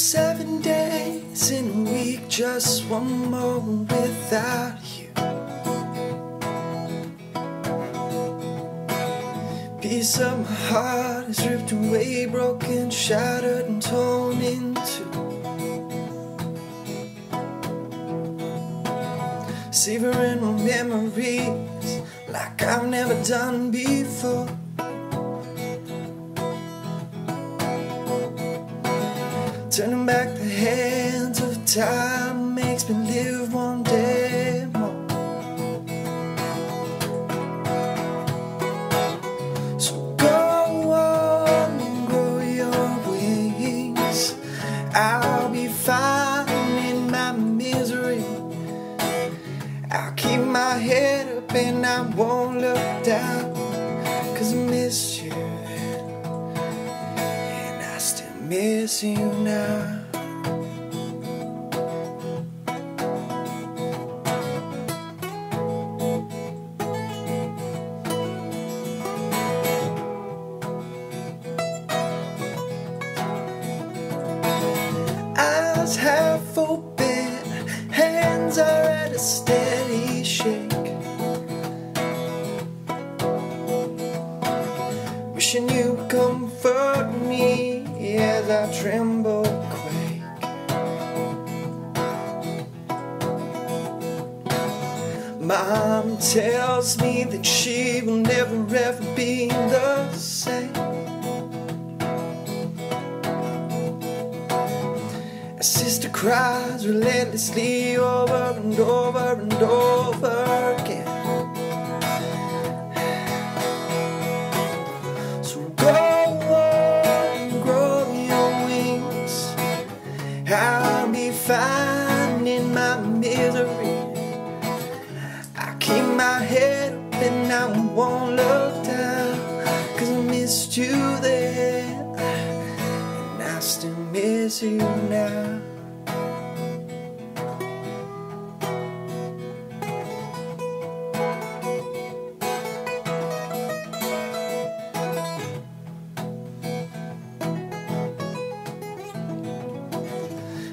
seven days in a week, just one more without you. Piece of my heart is ripped away, broken, shattered, and torn in two. My memories like I've never done before. Turning back the hands of time makes me live one day more. So go on and grow your wings. I'll be fine in my misery. I'll keep my head up and I won't look down. Cause I missed you miss you now. Eyes half open, hands are at a steady shake. Wishing you comfort me as I tremble quake. Mom tells me that she will never ever be the same. Sister cries relentlessly over and over and over and I won't look down. Cause I missed you then. And I still miss you now.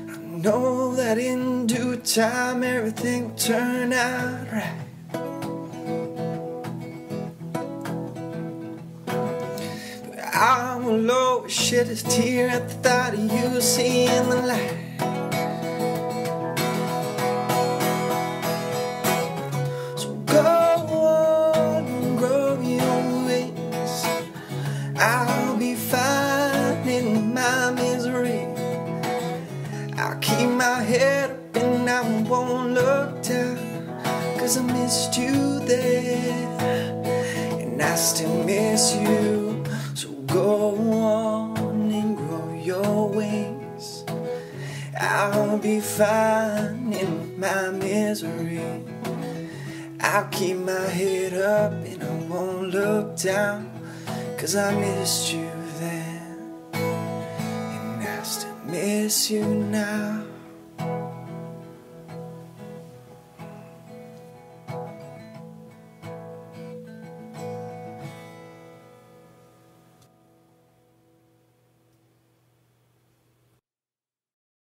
I know that in due time everything will turn out right. I will always shed a tear at the thought of you seeing the light. So go on and grow your wings. I'll be fine in my misery. I'll keep my head up and I won't look down. Cause I missed you there. And I still miss you. I'll be fine in my misery. I'll keep my head up and I won't look down. Cause I missed you then. And I still miss you now.